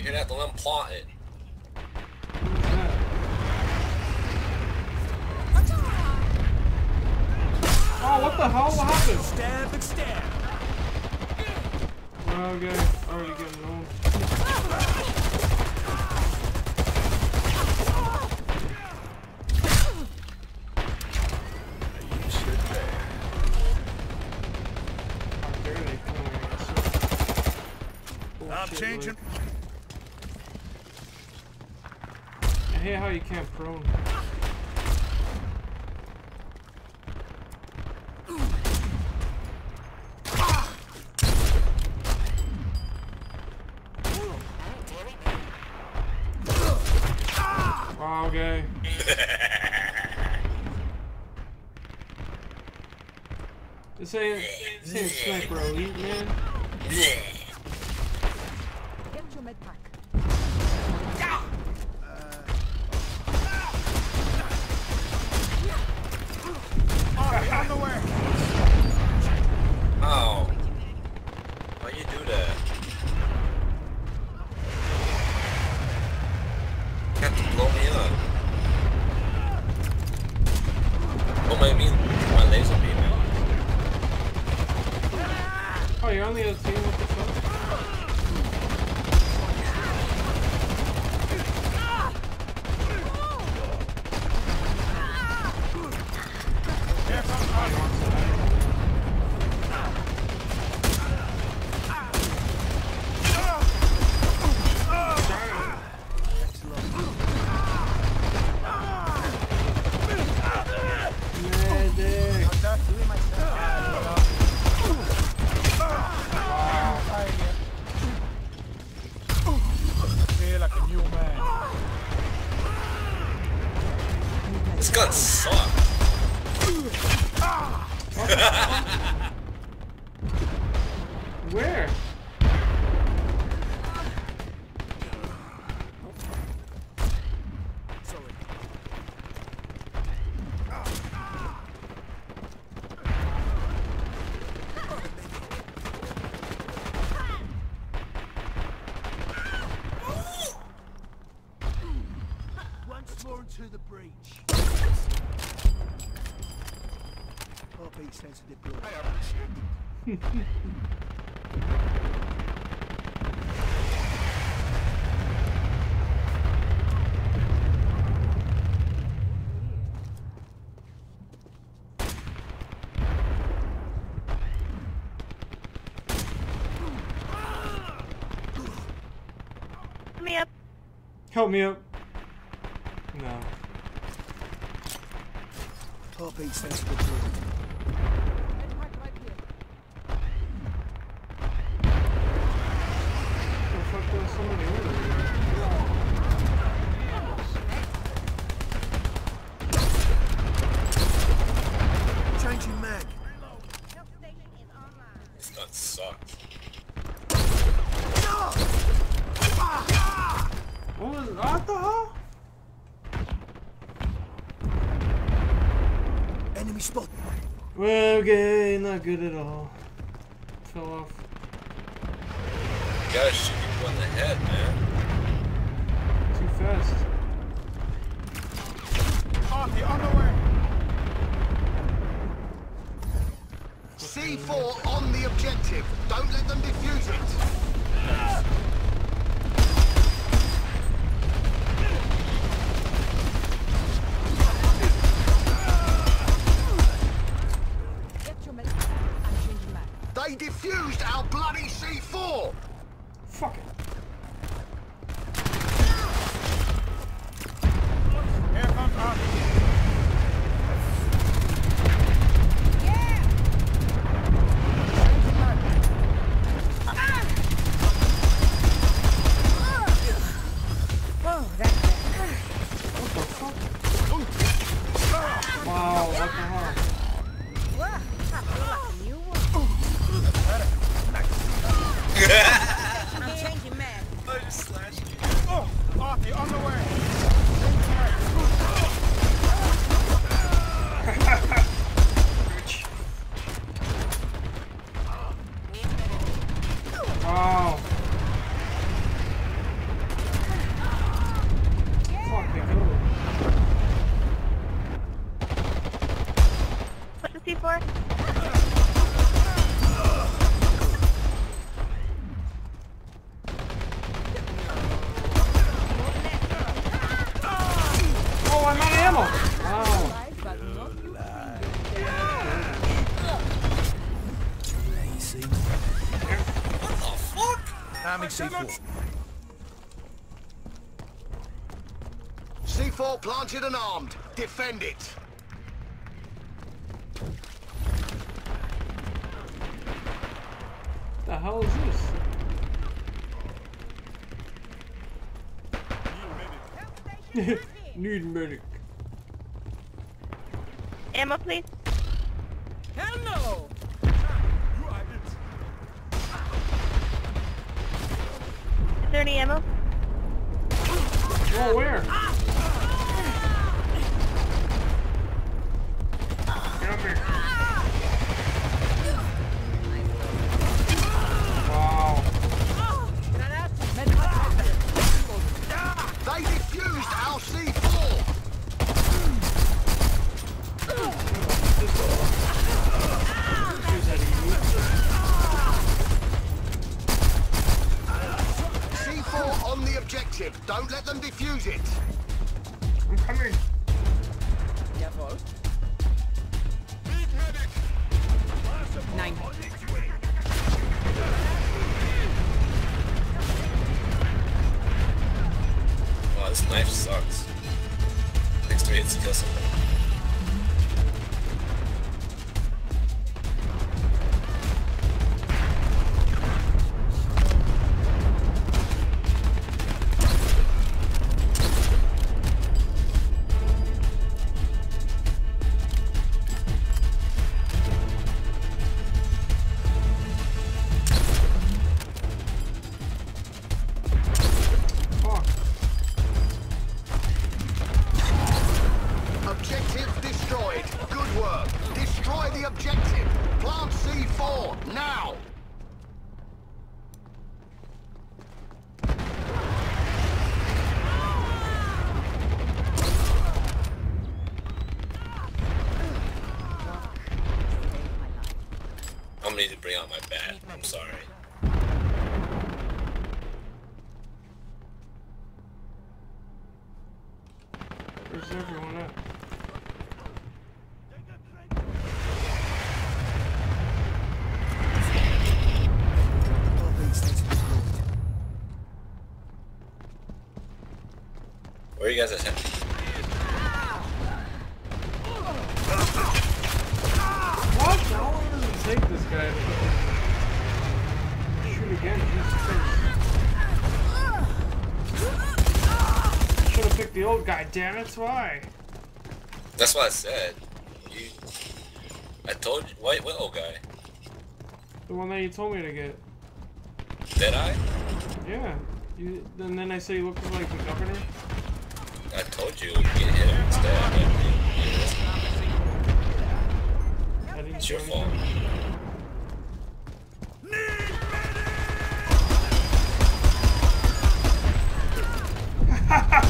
You're gonna have to let him plot it. Oh, what the hell? What happened? Stab and stab. Okay, already getting old. You should there. How dare they come at us? I'm Bullshit, changing. Luke. I hate how you can't prone. Wow, okay. This ain't, this ain't Sniper Elite, man. Into the breach. Heartbeat sensor deployed. me up. Help me up. Heartbeat sensor deployed. Med pack right here. The fuck was somebody over here? Changing mag. Help station is online. This gun sucks. What was what the hell? Enemy spot. Well, okay, not good at all. Fell off. You gotta shoot people in the head, man. Too fast. Artie, on the way. C4 on the objective. Don't let them defuse it. C4 planted and armed. Defend it. The hell is this? Need medic. Ammo, please. Need to bring out my bat. I'm sorry. Where's everyone at? Where are you guys at? What? How long does it take this guy to shoot again? Should have picked the old guy, damn it, why? That's what I said. You. I told you. What, what old guy? The one that you told me to get. Did I? Yeah. You, and then I say you look like the governor? I told you you get him instead. but you- you listened. I didn't It's your fault. anything.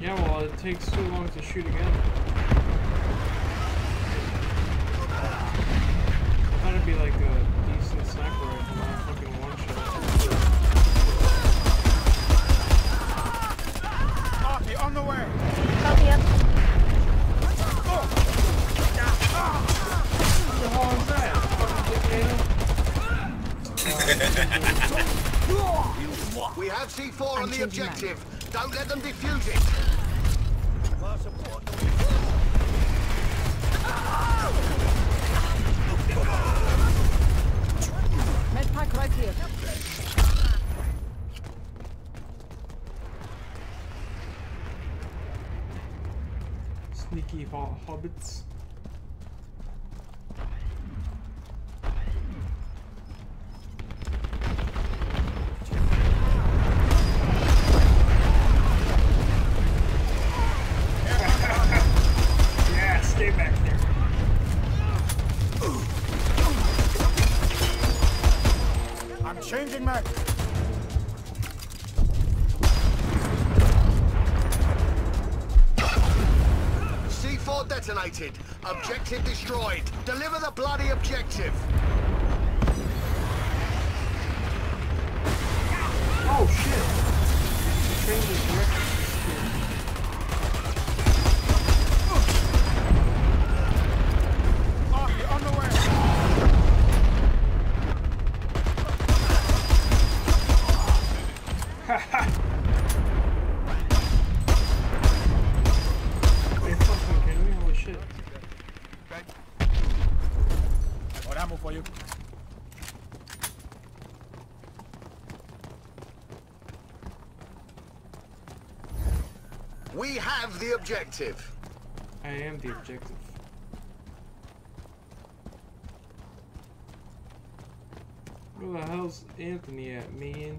Yeah, well, it takes too long to shoot again. Thought it'd be like a decent sniper rifle, not fucking one shot. Artie, on the way. Copy up. What the hell is that? Fucking We have C4 on the changing objective. Don't let them defuse it. Medpack right here. Sneaky C4 detonated. Objective destroyed. Deliver the bloody objective. For you. We have the objective. I am the objective. Where the hell's Anthony at, man?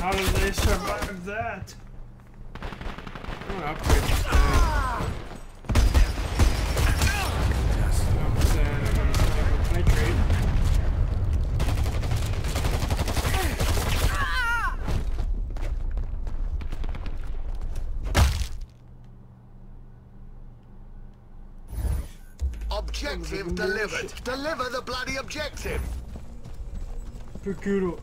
How did they survive that? I'm gonna upgrade this guy. I'm saying I'm gonna snipe with nitrate. Objective delivered. Deliver the bloody objective. Picudo.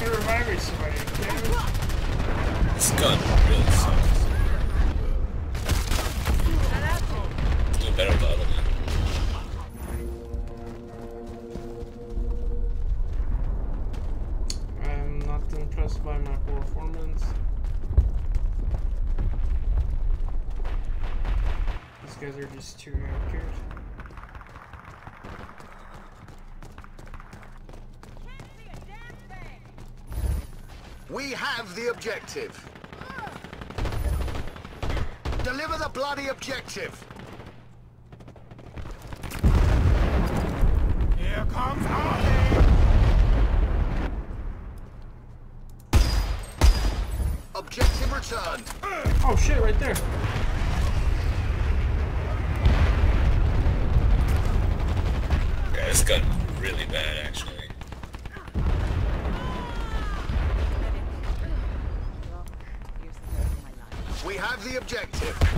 Fucking me somebody, it. This gun really sucks. Do better with the other one. I'm not impressed by my performance. These guys are just too accurate. We have the objective. Deliver the bloody objective. Here comes Army. Objective returned. Oh shit, right there. Yeah, this gun really bad actually. You're saving my life. We have the objective.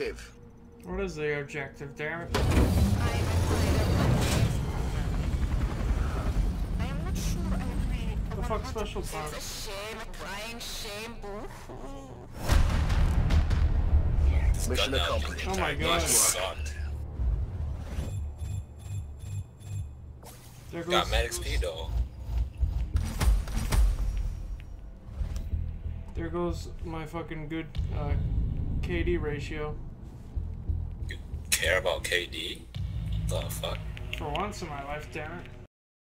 Objective. What is the objective, damn it? The fuck special box? Mission accomplished. Oh my god. There goes. Got mad XP though. There goes my fucking good uh, KD ratio. You care about KD? The fuck? For once in my life, damn it.